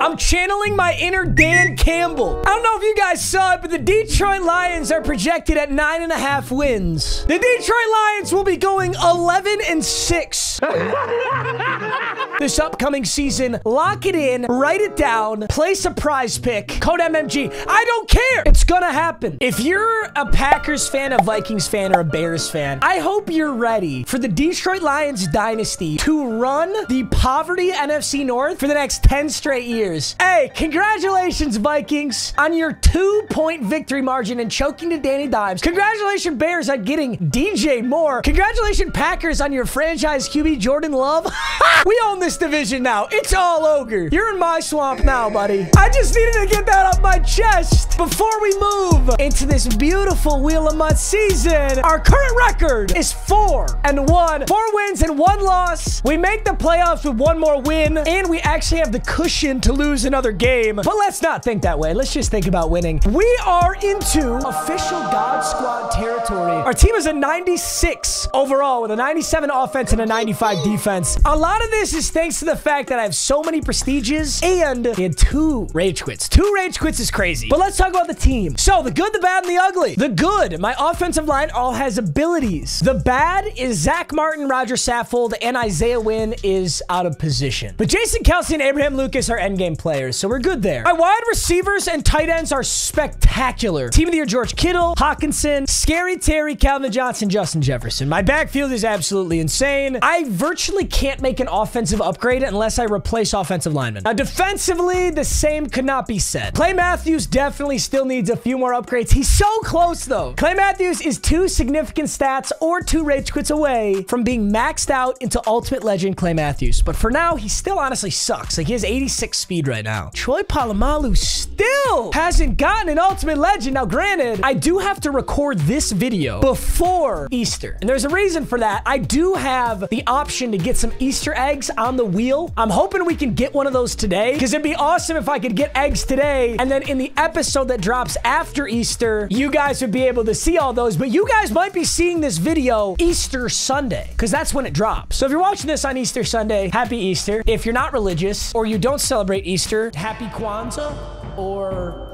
I'm channeling my inner Dan Campbell. I don't know if you guys saw it, but the Detroit Lions are projected at nine and a half wins. The Detroit Lions will be going 11 and 6 this upcoming season. Lock it in, write it down, place a prize pick, code MMG. I don't care. It's gonna happen. If you're a Packers fan, a Vikings fan, or a Bears fan, I hope you're ready for the Detroit Lions dynasty to run the poverty NFC North for the next 10 straight years. Hey, congratulations, Vikings, on your two point victory margin and choking to Danny Dimes. Congratulations, Bears, on getting DJ Moore. Congratulations, Packers, on your franchise QB, Jordan Love. we own this division now. It's all ogre. You're in my swamp now, buddy. I just needed to get that off my chest before we move into this beautiful Wheel of MUT season. Our current record is four and one. Four wins and one loss. We make the playoffs with one more win, and we actually have the cushion to lose another game. But let's not think that way. Let's just think about winning. We are into official God Squad territory. Our team is a 96 overall with a 97 offense and a 95 defense. A lot of this is thanks to the fact that I have so many prestiges and we had two rage quits. Two rage quits is crazy. But let's talk about the team. So the good, the bad, and the ugly. The good, my offensive line all has abilities. The bad is Zack Martin, Roger Saffold, and Isaiah Wynn is out of position. But Jason Kelce and Abraham Lucas are endgame players, so we're good there. My wide receivers and tight ends are spectacular. Team of the year, George Kittle, Hockenson, Scary Terry, Calvin Johnson, Justin Jefferson. My backfield is absolutely insane. I virtually can't make an offensive upgrade unless I replace offensive linemen. Now, defensively, the same could not be said. Clay Matthews definitely still needs a few more upgrades. He's so close, though. Clay Matthews is two significant stats or two rage quits away from being maxed out into ultimate legend Clay Matthews. But for now, he still honestly sucks. Like, he has 86 speed right now. Troy Polamalu still hasn't gotten an ultimate legend. Now, granted, I do have to record this video before Easter. And there's a reason for that. I do have the option to get some Easter eggs on the wheel. I'm hoping we can get one of those today because it'd be awesome if I could get eggs today. And then in the episode that drops after Easter, you guys would be able to see all those. But you guys might be seeing this video Easter Sunday because that's when it drops. So if you're watching this on Easter Sunday, happy Easter. If you're not religious or you don't celebrate Easter, happy Kwanzaa or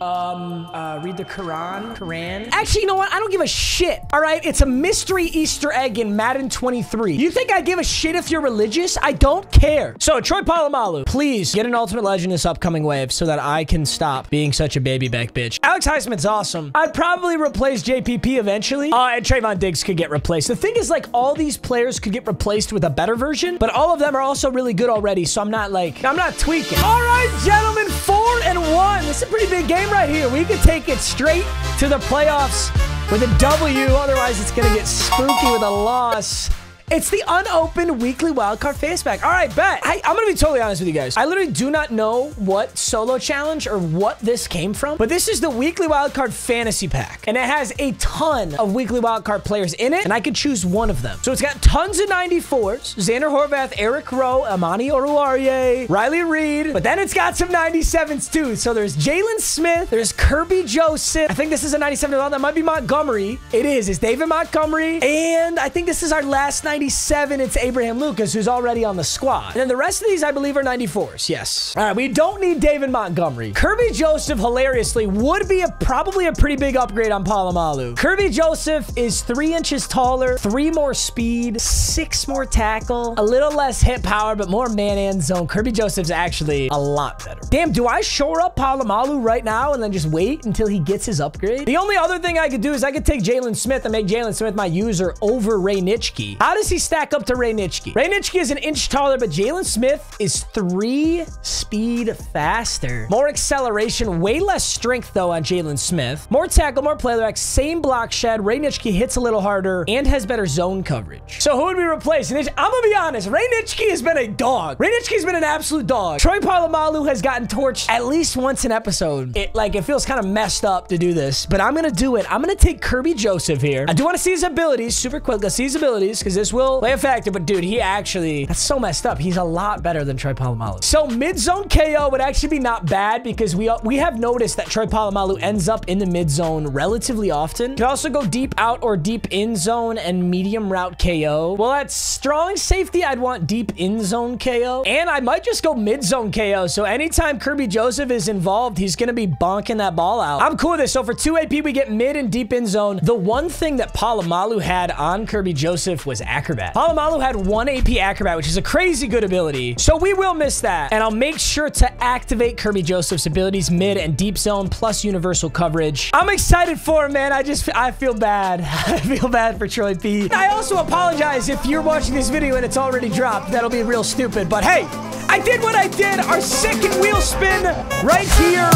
um, uh, read the Quran. Quran. Actually, you know what? I don't give a shit. All right, it's a mystery Easter egg in Madden 23. You think I give a shit if you're religious? I don't care. So, Troy Polamalu, please get an Ultimate Legend this upcoming wave so that I can stop being such a baby back bitch. Alex Highsmith's awesome. I'd probably replace JPP eventually. Uh, and Trevon Diggs could get replaced. The thing is, like, all these players could get replaced with a better version, but all of them are also really good already, so I'm not like, I'm not tweaking. All right, gentlemen, four and one. This is a pretty big game right here. We could take it straight to the playoffs with a W. Otherwise, it's going to get spooky with a loss. It's the unopened weekly wildcard face pack. All right, bet. I, am going to be totally honest with you guys. I literally do not know what solo challenge or what this came from, but this is the weekly wildcard fantasy pack, and it has a ton of weekly wildcard players in it, and I could choose one of them. So it's got tons of 94s, Zander Horvath, Eric Rowe, Amani Oruwariye, Riley Reed, but then it's got some 97s too. So there's Jaylon Smith, there's Kerby Joseph. I think this is a 97 as well. That might be Montgomery. It is. It's David Montgomery, and I think this is our last 97, it's Abraham Lucas, who's already on the squad. And then the rest of these, I believe, are 94s. Yes. All right, we don't need David Montgomery. Kerby Joseph, hilariously, would be a probably a pretty big upgrade on Polamalu. Kerby Joseph is three inches taller, three more speed, six more tackle, a little less hit power, but more man and zone. Kerby Joseph's actually a lot better. Damn, do I shore up Polamalu right now and then just wait until he gets his upgrade? The only other thing I could do is I could take Jaylon Smith and make Jaylon Smith my user over Ray Nitschke. How does he stack up to Ray Nitschke? Is an inch taller, but Jaylon Smith is three speed faster. More acceleration, way less strength though on Jaylon Smith. More tackle, more playback, same block shed. Ray Nitschke hits a little harder and has better zone coverage. So who would we replace? I'm gonna be honest, Ray Nitschke has been a dog. Ray Nitschke has been an absolute dog. Troy Polamalu has gotten torched at least once an episode. It like it feels kind of messed up to do this, but I'm gonna do it. I'm gonna take Kerby Joseph here. I do want to see his abilities super quick. Let's see his abilities because this will play a factor, but dude, he actually, that's so messed up. He's a lot better than Troy Polamalu. So mid-zone KO would actually be not bad because we uh, we have noticed that Troy Polamalu ends up in the mid-zone relatively often. Can also go deep out or deep in zone and medium route KO. Well, at strong safety, I'd want deep in zone KO. And I might just go mid-zone KO. So anytime Kerby Joseph is involved, he's going to be bonking that ball out. I'm cool with this. So for 2 AP, we get mid and deep in zone. The one thing that Polamalu had on Kerby Joseph was Acrobat. Polamalu had 1 AP Acrobat, which is a crazy good ability. So we will miss that. And I'll make sure to activate Kerby Joseph's abilities mid and deep zone plus universal coverage. I'm excited for him, man. I just, I feel bad. I feel bad for Troy P. I also apologize if you're watching this video and it's already dropped. That'll be real stupid. But hey, I did what I did. Our second wheel spin right here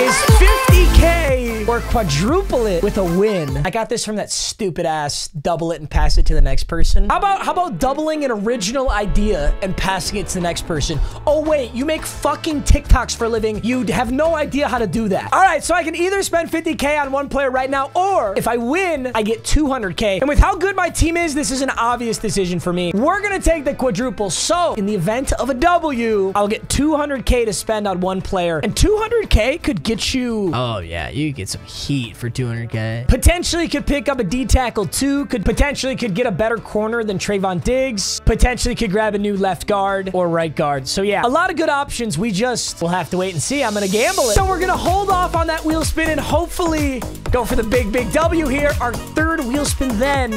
is 50K or quadruple it with a win. I got this from that stupid ass double it and pass it to the next person. How about, how about doubling an original idea and passing it to the next person? Oh, wait, you make fucking TikToks for a living. You have no idea how to do that. All right, so I can either spend 50K on one player right now, or if I win, I get 200K. And with how good my team is, this is an obvious decision for me. We're going to take the quadruple. So in the event of a W, I'll get 200K to spend on one player. And 200K could get you... Oh, yeah. You get some heat for 200K. Potentially could pick up a D tackle too. Could potentially could get a better corner than Trevon Diggs. Potentially could grab a new left guard or right guard. So yeah, a lot of good options. We just will have to wait and see. I'm going to gamble it. So we're going to hold off on that wheel spin and hopefully go for the big, big W here. Our third wheel spin then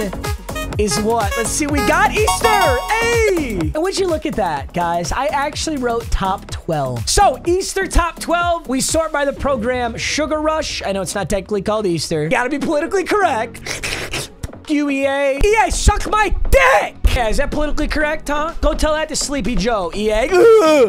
is what? Let's see. We got Easter. And would you look at that, guys? I actually wrote top 12. So Easter top 12. We sort by the program Sugar Rush. I know it's not technically called Easter. Gotta be politically correct. UEA. EA, suck my dick! Yeah, is that politically correct, huh? Go tell that to Sleepy Joe, EA.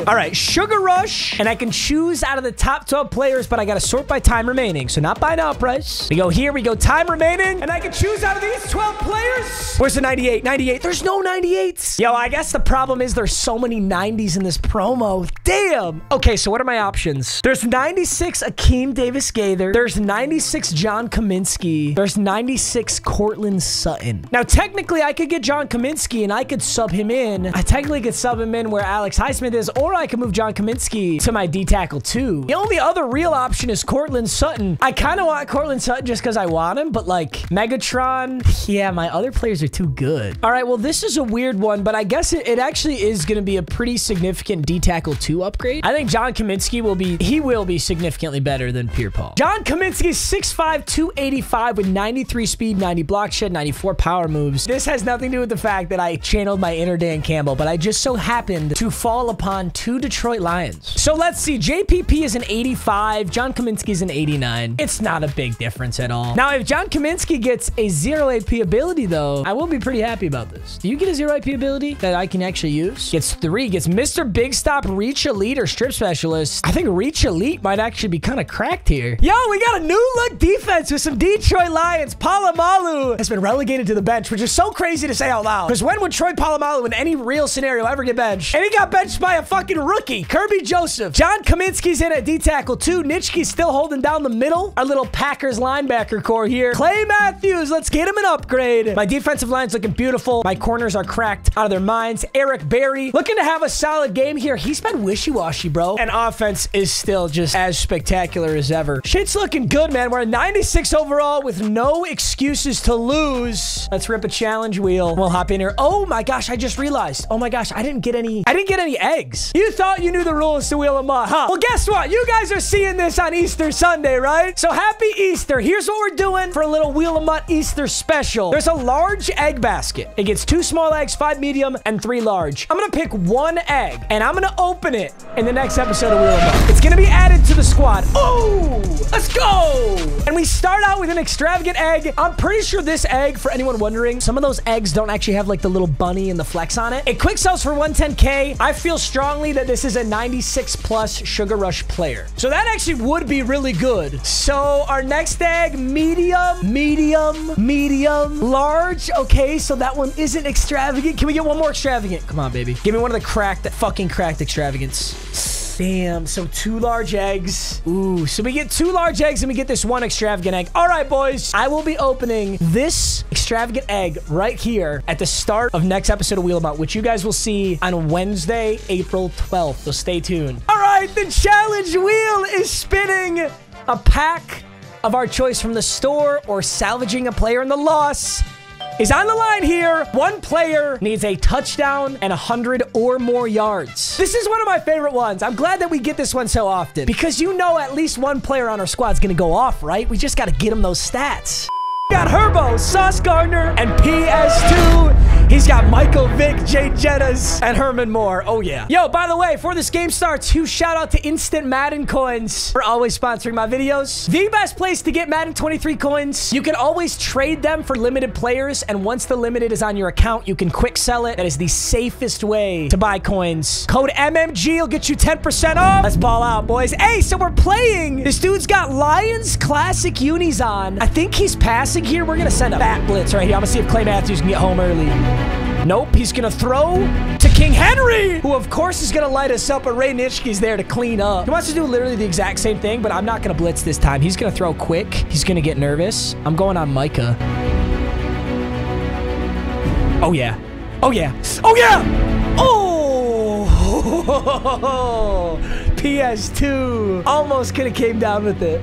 All right, Sugar Rush, and I can choose out of the top 12 players, but I gotta sort by time remaining, so not by now price. We go here, we go time remaining, and I can choose out of these 12 players. Where's the 98? 98. There's no 98s. Yo, I guess the problem is there's so many 90s in this promo. Damn. Okay, so what are my options? There's 96 Akeem Davis Gaither. There's 96 John Cominsky. There's 96 Courtland Sutton. Now, technically, I could get John Cominsky and I could sub him in. I technically could sub him in where Alex Highsmith is, or I could move John Cominsky to my D tackle too. The only other real option is Courtland Sutton. I kind of want Courtland Sutton just because I want him, but like Megatron, yeah, my other players are too good. All right, well, this is a weird one, but I guess it, it actually is going to be a pretty significant D tackle 2 upgrade. I think John Cominsky will be, he will be significantly better than Pierre Paul. John Cominsky is 6'5", 285 with 93 speed, 90 block shed, 94 power moves. This has nothing to do with the fact that I channeled my inner Dan Campbell, but I just so happened to fall upon two Detroit Lions. So let's see. JPP is an 85. John Cominsky is an 89. It's not a big difference at all. Now, if John Cominsky gets a zero AP ability, though, I will be pretty happy about this. Do you get a zero AP ability that I can actually use? Gets three. Gets Mr. Big Stop, Reach Elite, or Strip Specialist. I think Reach Elite might actually be kind of cracked here. Yo, we got a new look defense with some Detroit Lions. Polamalu has been relegated to the bench, which is so crazy to say out loud. Because when would Troy Polamalu in any real scenario ever get benched? And he got benched by a fucking rookie, Kerby Joseph. John Cominsky's in at D-tackle too. Nitschke's still holding down the middle. Our little Packers linebacker core here. Clay Matthews, let's get him an upgrade. My defensive line's looking beautiful. My corners are cracked out of their minds. Eric Berry looking to have a solid game here. He's been wishy-washy, bro. And offense is still just as spectacular as ever. Shit's looking good, man. We're at 96 overall with no excuses to lose. Let's rip a challenge wheel. We'll hop in here. Oh my gosh, I just realized. Oh my gosh, I didn't get any, I didn't get any eggs. You thought you knew the rules to Wheel of MUT, huh? Well, guess what? You guys are seeing this on Easter Sunday, right? So happy Easter. Here's what we're doing for a little Wheel of MUT Easter special. There's a large egg basket. It gets two small eggs, five medium, and three large. I'm gonna pick one egg, and I'm gonna open it in the next episode of Wheel of MUT. It's gonna be added to the squad. Oh, let's go. And we start out with an extravagant egg. I'm pretty sure this egg, for anyone wondering, some of those eggs don't actually have like the little bunny and the flex on it. It quick sells for 110K. I feel strongly that this is a 96 plus Sugar Rush player. So that actually would be really good. So our next egg, medium, medium, medium, large. Okay, so that one isn't extravagant. Can we get one more extravagant? Come on, baby. Give me one of the cracked, fucking cracked extravagance. Damn, so two large eggs. Ooh, so we get two large eggs and we get this one extravagant egg. All right, boys, I will be opening this extravagant egg right here at the start of next episode of Wheel of MUT, which you guys will see on Wednesday, April 12th. So stay tuned. All right, the challenge wheel is spinning a pack of our choice from the store or salvaging a player in the loss is on the line here. One player needs a touchdown and 100 or more yards. This is one of my favorite ones. I'm glad that we get this one so often because you know at least one player on our squad's going to go off, right? We just got to get him those stats. Got Herbo, Sauce Gardner, and PS2. He's got Michael Vick, Jay Jettas, and Herman Moore. Oh, yeah. Yo, by the way, before this game starts, huge shout out to Instant Madden Coins for always sponsoring my videos. The best place to get Madden 23 coins. You can always trade them for limited players, and once the limited is on your account, you can quick sell it. That is the safest way to buy coins. Code MMG will get you 10% off. Let's ball out, boys. Hey, so we're playing. This dude's got Lions Classic unis on. I think he's passing here. We're going to send a fat blitz right here. I'm going to see if Clay Matthews can get home early. Nope, he's to throw to King Henry, who of course is to light us up, but Ray Nitschke's there to clean up. He wants to do literally the exact same thing, but I'm not to blitz this time. He's to throw quick. He's to get nervous. I'm going on Micah. Oh, yeah. Oh, yeah. Oh, yeah! Oh! PS2. Almost could have came down with it.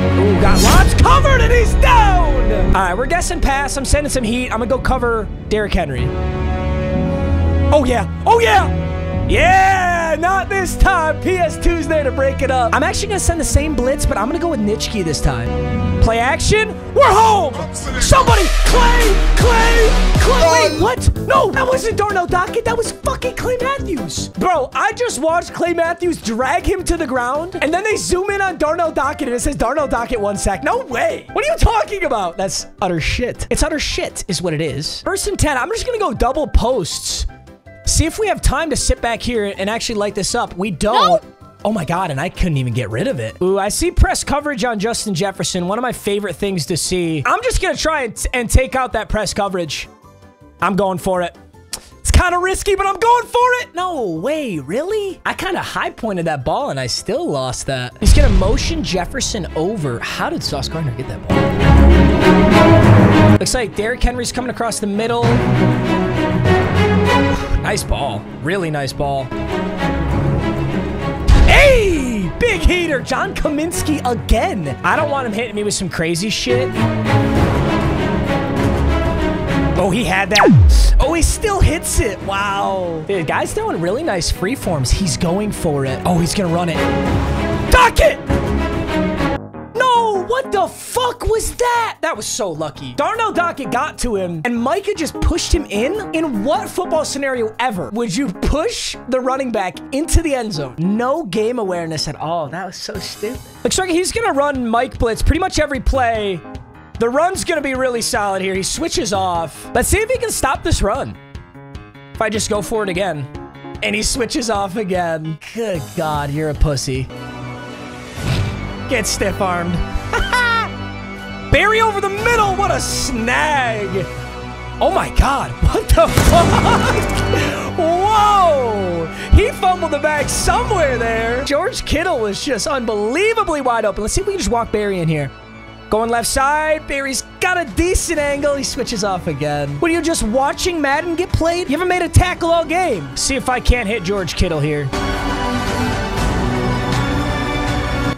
Ooh, got Lobs covered and he's down! All right, we're guessing pass. I'm sending some heat. I'm gonna go cover Derrick Henry. Oh, yeah. Oh, yeah! Yeah! Not this time. PS2's there to break it up. I'm actually gonna send the same blitz, but I'm gonna go with Nitschke this time. Play action. We're home! Somebody! Clay! Clay! Clay! Wait, what? No, that wasn't Darnell Dockett. That was fucking Clay Matthews. Bro, I just watched Clay Matthews drag him to the ground, and then they zoom in on Darnell Dockett, and it says Darnell Dockett one sack. No way. What are you talking about? That's utter shit. It's utter shit is what it is. First and 10. I'm just gonna go double posts. See if we have time to sit back here and actually light this up. We don't. No. Oh my God, and I couldn't even get rid of it. Ooh, I see press coverage on Justin Jefferson. One of my favorite things to see. I'm just going to try and, and take out that press coverage. I'm going for it. It's kind of risky, but I'm going for it. No way, really? I kind of high pointed that ball and I still lost that. He's going to motion Jefferson over. How did Sauce Gardner get that ball? Looks like Derrick Henry's coming across the middle. Nice ball. Really nice ball. Hey! Big heater. John Cominsky again. I don't want him hitting me with some crazy shit. Oh, he had that. Oh, he still hits it. Wow. The guy's throwing really nice free forms. He's going for it. Oh, he's going to run it. Duck it! What fuck was that? That was so lucky. Darnell Dockett got to him, and Micah just pushed him in? In what football scenario ever would you push the running back into the end zone? No game awareness at all. That was so stupid. Looks like he's going to run Mike Blitz pretty much every play. The run's going to be really solid here. He switches off. Let's see if he can stop this run. If I just go for it again. And he switches off again. Good God, you're a pussy. Get stiff-armed. Barry over the middle. What a snag. Oh my God. What the fuck? Whoa. He fumbled the bag somewhere there. George Kittle was just unbelievably wide open. Let's see if we can just walk Barry in here. Going left side. Barry's got a decent angle. He switches off again. What are you just watching Madden get played? You haven't made a tackle all game. See if I can't hit George Kittle here.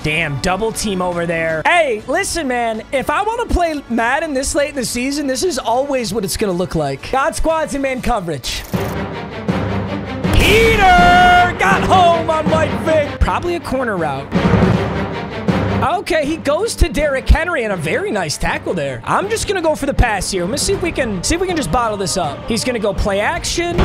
Damn, double team over there. Hey, listen, man. If I want to play Madden this late in the season, this is always what it's going to look like. God squads and man coverage. Peter got home on Mike Vick. Probably a corner route. Okay, he goes to Derrick Henry and a very nice tackle there. I'm just gonna go for the pass here. Let's see if we can see if we can just bottle this up. He's gonna go play action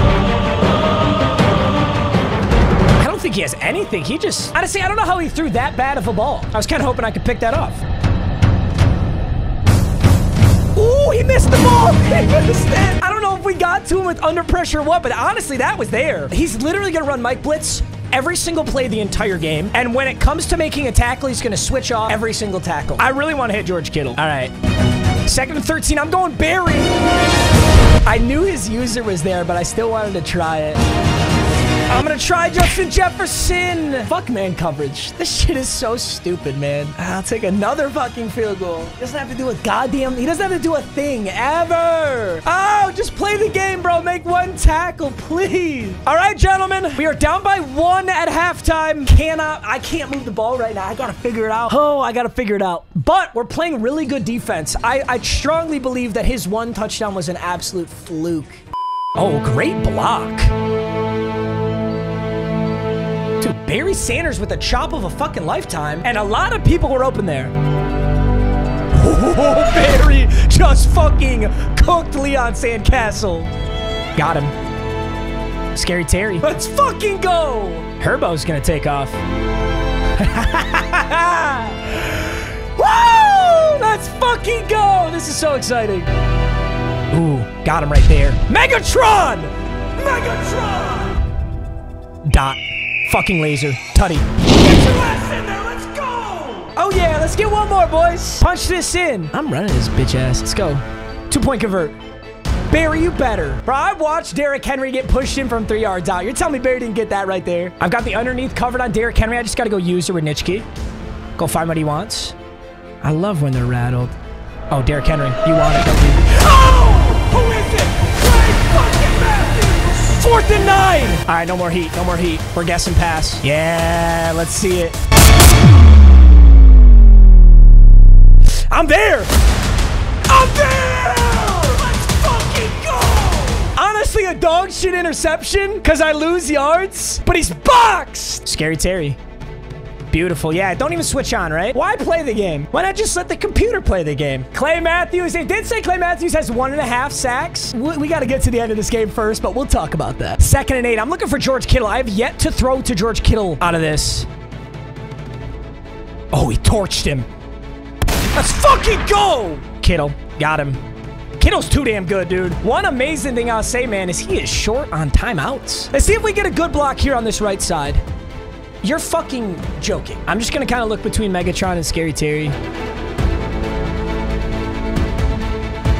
don't think he has anything. He just... Honestly, I don't know how he threw that bad of a ball. I was kind of hoping I could pick that off. Ooh, he missed the ball. He missed it. I don't know if we got to him with under pressure or what, but honestly, that was there. He's literally going to run Mike Blitz every single play the entire game. And when it comes to making a tackle, he's going to switch off every single tackle. I really want to hit George Kittle. All right. Second and 13. I'm going Barry. I knew his user was there, but I still wanted to try it. I'm gonna try Justin Jefferson. Fuck man coverage. This shit is so stupid, man. I'll take another fucking field goal. He doesn't have to do a goddamn. He doesn't have to do a thing ever. Oh, just play the game, bro. Make one tackle, please. All right, gentlemen. We are down by one at halftime. Cannot. I can't move the ball right now. I gotta figure it out. Oh, I gotta figure it out. But we're playing really good defense. I, I strongly believe that his one touchdown was an absolute fluke. Oh, great block. Barry Sanders with a chop of a fucking lifetime. And a lot of people were open there. Oh, Barry just fucking cooked Leon Sandcastle. Got him. Scary Terry. Let's fucking go. Herbo's gonna take off. Woo! Let's fucking go. This is so exciting. Ooh, got him right there. Megatron! Megatron! Dot. Fucking laser. Tutty. Get your ass in there. Let's go! Oh, yeah. Let's get one more, boys. Punch this in. I'm running this bitch ass. Let's go. Two-point convert. Barry, you better. Bro, I watched Derrick Henry get pushed in from three yards out. You're telling me Barry didn't get that right there? I've got the underneath covered on Derrick Henry. I just got to go user with Nitschke. Go find what he wants. I love when they're rattled. Oh, Derrick Henry. You want it, don't you? Oh! Who is it? Clay fucking Matthews! Fourth and nine! All right, no more heat. No more heat. We're guessing pass. Yeah, let's see it. I'm there! I'm there! Let's fucking go! Honestly, a dog shit interception because I lose yards, but he's boxed! Scary Terry. Beautiful. Yeah, don't even switch on, right? Why play the game? Why not just let the computer play the game? Clay Matthews. It did say Clay Matthews has one and a half sacks. We, we got to get to the end of this game first, but we'll talk about that. Second and eight. I'm looking for George Kittle. I have yet to throw to George Kittle out of this. Oh, he torched him. Let's fucking go! Kittle. Got him. Kittle's too damn good, dude. One amazing thing I'll say, man, is he is short on timeouts. Let's see if we get a good block here on this right side. You're fucking joking. I'm just gonna kind of look between Megatron and Scary Terry.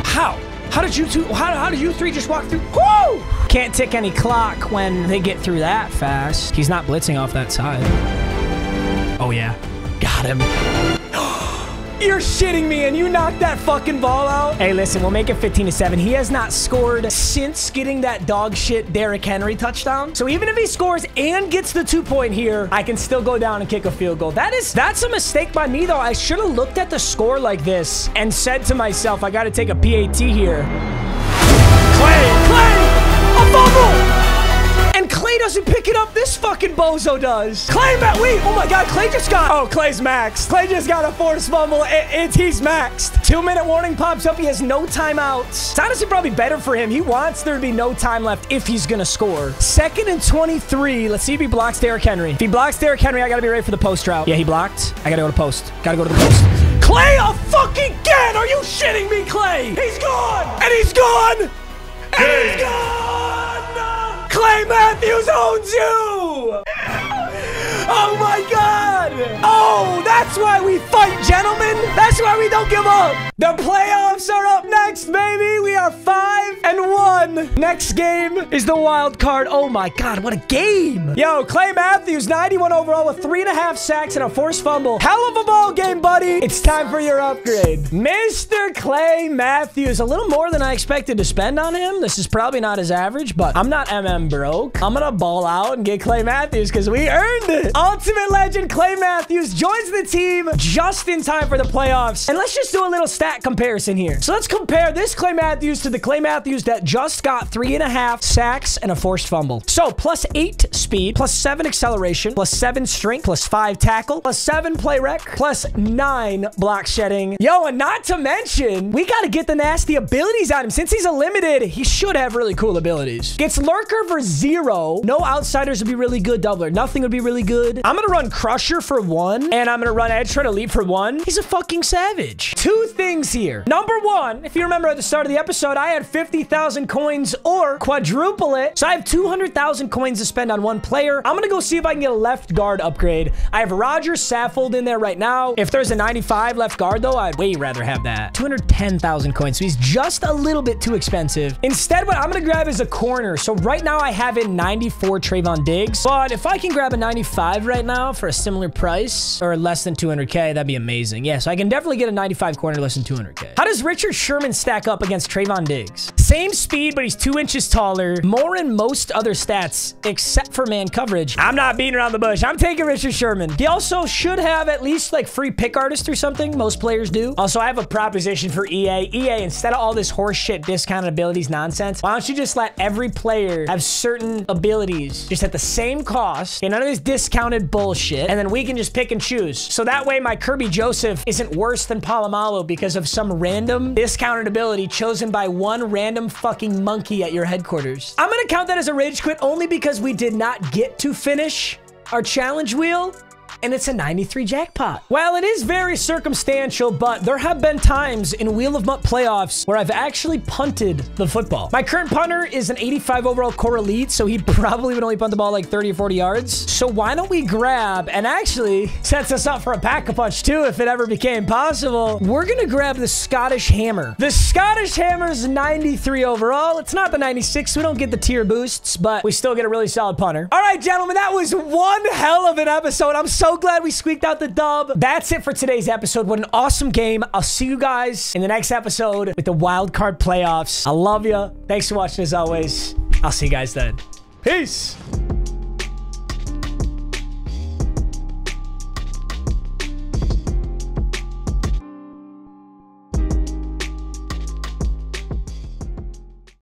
How? How did you two, how, how did you three just walk through? Woo! Can't tick any clock when they get through that fast. He's not blitzing off that side. Oh, yeah. Got him. You're shitting me and you knocked that fucking ball out? Hey, listen, we'll make it 15 to 7. He has not scored since getting that dog shit Derrick Henry touchdown. So even if he scores and gets the two point here, I can still go down and kick a field goal. That is, that's a mistake by me though. I should have looked at the score like this and said to myself, I got to take a PAT here. Clay, Clay, a fumble! Doesn't pick it up. This fucking bozo does. Clay, ma wait. Oh my God. Clay just got. Oh, Clay's maxed. Clay just got a forced fumble. It, it's he's maxed. Two minute warning pops up. He has no timeouts. It's honestly probably better for him. He wants there to be no time left if he's gonna score. Second and 23. Let's see if he blocks Derrick Henry. If he blocks Derrick Henry, I gotta be ready for the post route. Yeah, he blocked. I gotta go to post. Gotta go to the post. Clay a fucking again! Are you shitting me, Clay? He's gone! And he's gone! And he's gone! Clay Matthews owns you! Oh my god! Oh, that's why we fight, gentlemen! That's why we don't give up! The playoffs are up next, baby! We are five and one! Next game is the wild card. Oh my god, what a game! Yo, Clay Matthews, 91 overall with three and a half sacks and a forced fumble. Hell of a ball game, buddy! It's time for your upgrade. Mr. Clay Matthews, a little more than I expected to spend on him. This is probably not his average, but I'm not MM broke. I'm gonna ball out and get Clay Matthews because we earned it. Ultimate legend Clay Matthews joins the team just in time for the playoffs. And let's just do a little stat comparison here. So let's compare this Clay Matthews to the Clay Matthews that just got three and a half sacks and a forced fumble. So plus eight speed, plus seven acceleration, plus seven strength, plus five tackle, plus seven play rec, plus nine block shedding. Yo, and not to mention, we got to get the nasty abilities on him. Since he's a limited, he should have really cool abilities. Gets Lurker for zero. No outsiders would be really good. Doubler. Nothing would be really good. I'm going to run Crusher for one. One, and I'm gonna run edge, try to leap for one. He's a fucking savage. Two things here. Number one, if you remember at the start of the episode, I had 50,000 coins or quadruple it. So I have 200,000 coins to spend on one player. I'm gonna go see if I can get a left guard upgrade. I have Roger Saffold in there right now. If there's a 95 left guard though, I'd way rather have that. 210,000 coins, so he's just a little bit too expensive. Instead, what I'm gonna grab is a corner. So right now I have in 94 Trevon Diggs, but if I can grab a 95 right now for a similar price or less than 200k, that'd be amazing. Yeah, so I can definitely get a 95 corner less than 200k. How does Richard Sherman stack up against Trevon Diggs? Same speed, but he's two inches taller. More in most other stats, except for man coverage. I'm not beating around the bush. I'm taking Richard Sherman. He also should have at least like free pick artist or something. Most players do. Also, I have a proposition for EA. EA, instead of all this horseshit discounted abilities nonsense, why don't you just let every player have certain abilities just at the same cost and none of this discounted bullshit, and then we can just pick and So that way my Kerby Joseph isn't worse than Polamalu because of some random discounted ability chosen by one random fucking monkey at your headquarters. I'm gonna count that as a rage quit only because we did not get to finish our challenge wheel and it's a 93 jackpot. Well, it is very circumstantial, but there have been times in Wheel of MUT playoffs where I've actually punted the football. My current punter is an 85 overall core elite, so he probably would only punt the ball like 30 or 40 yards. So why don't we grab, and actually sets us up for a pack-a-punch too if it ever became possible. We're gonna grab the Scottish Hammer. The Scottish Hammer is 93 overall. It's not the 96. We don't get the tier boosts, but we still get a really solid punter. All right, gentlemen, that was one hell of an episode. I'm so glad we squeaked out the dub. That's it for today's episode. What an awesome game. I'll see you guys in the next episode with the wild card playoffs. I love you. Thanks for watching as always. I'll see you guys then. Peace.